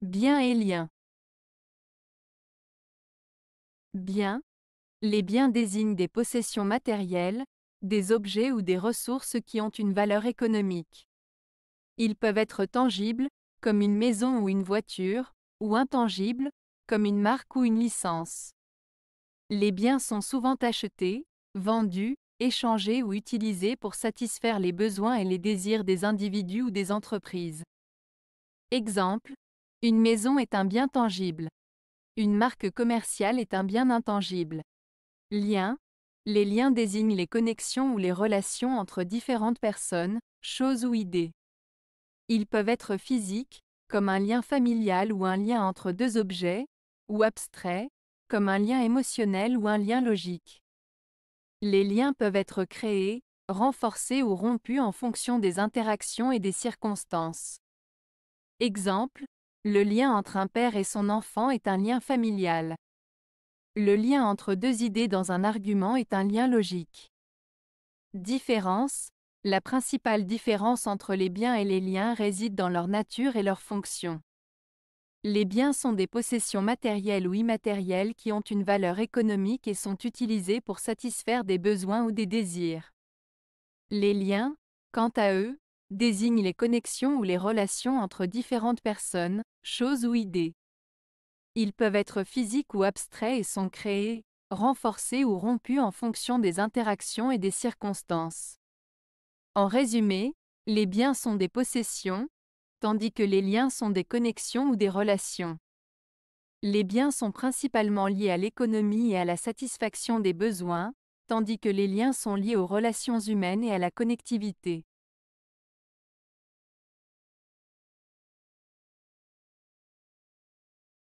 Biens et liens. Biens. Les biens désignent des possessions matérielles, des objets ou des ressources qui ont une valeur économique. Ils peuvent être tangibles, comme une maison ou une voiture, ou intangibles, comme une marque ou une licence. Les biens sont souvent achetés, vendus, échangés ou utilisés pour satisfaire les besoins et les désirs des individus ou des entreprises. Exemple. Une maison est un bien tangible. Une marque commerciale est un bien intangible. Lien. Les liens désignent les connexions ou les relations entre différentes personnes, choses ou idées. Ils peuvent être physiques, comme un lien familial ou un lien entre deux objets, ou abstraits, comme un lien émotionnel ou un lien logique. Les liens peuvent être créés, renforcés ou rompus en fonction des interactions et des circonstances. Exemple, le lien entre un père et son enfant est un lien familial. Le lien entre deux idées dans un argument est un lien logique. Différence. La principale différence entre les biens et les liens réside dans leur nature et leur fonction. Les biens sont des possessions matérielles ou immatérielles qui ont une valeur économique et sont utilisés pour satisfaire des besoins ou des désirs. Les liens, quant à eux, désignent les connexions ou les relations entre différentes personnes, choses ou idées. Ils peuvent être physiques ou abstraits et sont créés, renforcés ou rompus en fonction des interactions et des circonstances. En résumé, les biens sont des possessions, tandis que les liens sont des connexions ou des relations. Les biens sont principalement liés à l'économie et à la satisfaction des besoins, tandis que les liens sont liés aux relations humaines et à la connectivité.